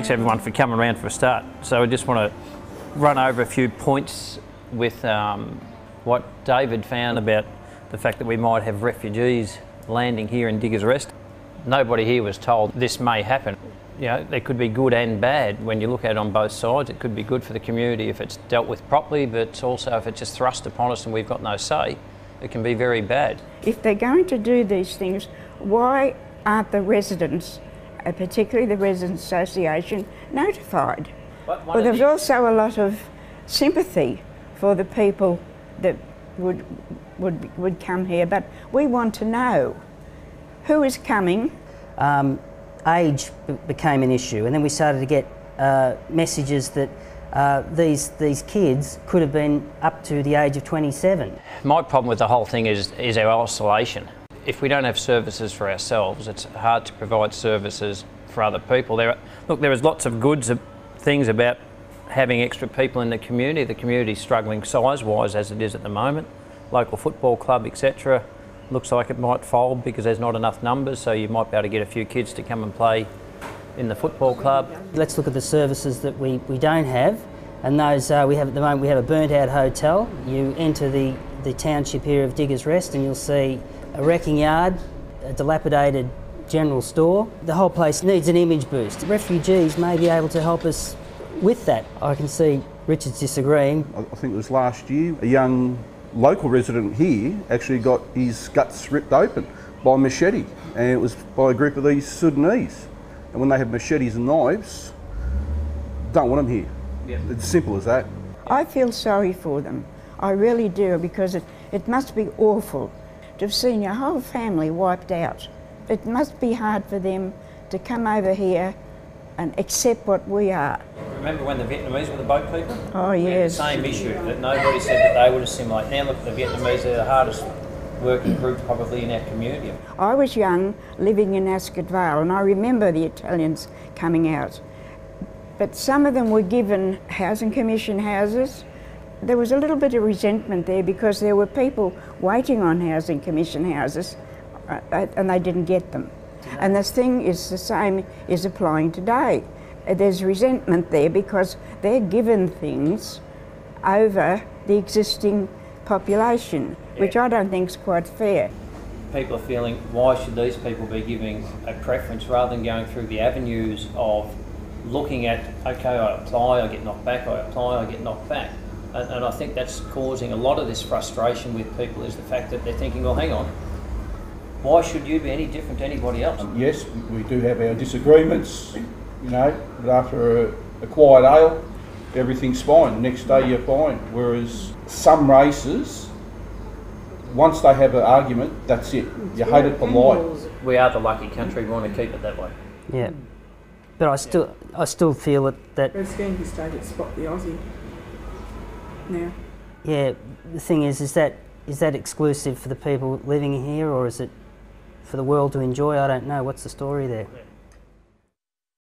thanks everyone for coming around for a start. So I just want to run over a few points with um, what David found about the fact that we might have refugees landing here in Diggers Rest. Nobody here was told this may happen. You know, there could be good and bad when you look at it on both sides. It could be good for the community if it's dealt with properly, but also if it's just thrust upon us and we've got no say, it can be very bad. If they're going to do these things, why aren't the residents, uh, particularly the Residents Association, notified? But Well, there was also a lot of sympathy for the people that would, would, would come here, but we want to know who is coming. Um, age became an issue, and then we started to get uh, messages that uh, these these kids could have been up to the age of 27. My problem with the whole thing is is our isolation. If we don't have services for ourselves, it's hard to provide services for other people. There, are, look, there is lots of goods things about having extra people in the community. The community is struggling size-wise as it is at the moment. Local football club, etc looks like it might fold because there's not enough numbers, so you might be able to get a few kids to come and play in the football club. Let's look at the services that we, we don't have, and those uh, we have at the moment. We have a burnt out hotel. You enter the, the township here of Diggers Rest, and you'll see a wrecking yard, a dilapidated general store. The whole place needs an image boost. Refugees may be able to help us with that. I can see Richard's disagreeing. I think it was last year, a young local resident here actually got his guts ripped open by a machete, and it was by a group of these Sudanese. And when they have machetes and knives, don't want them here. Yeah. It's simple as that. I feel sorry for them. I really do, because it, it must be awful to have seen your whole family wiped out. It must be hard for them to come over here and accept what we are. Remember when the Vietnamese were the boat people? Oh, yes. the same issue that nobody said that they would assimilate. Now look, the Vietnamese, they're the hardest working group probably in our community. I was young, living in Ascot Vale, and I remember the Italians coming out. But some of them were given Housing Commission houses. There was a little bit of resentment there because there were people waiting on Housing Commission houses uh, and they didn't get them. And this thing is the same is applying today. There's resentment there because they're given things over the existing population, yeah. which I don't think is quite fair. People are feeling, why should these people be giving a preference rather than going through the avenues of looking at, okay, I apply, I get knocked back, I apply, I get knocked back. And, and I think that's causing a lot of this frustration with people is the fact that they're thinking, well, hang on, why should you be any different to anybody else? Um, yes, we do have our disagreements, you know, but after a, a quiet ale, everything's fine. Next day you're fine. Whereas some races, once they have an argument, that's it. You hate it for life. We are the lucky country. We want to keep it that way. Yeah, but I still, I still feel that that. Red Scheme has stated spot the Aussie now. Yeah, the thing is, is that is that exclusive for the people living here, or is it for the world to enjoy. I don't know. What's the story there?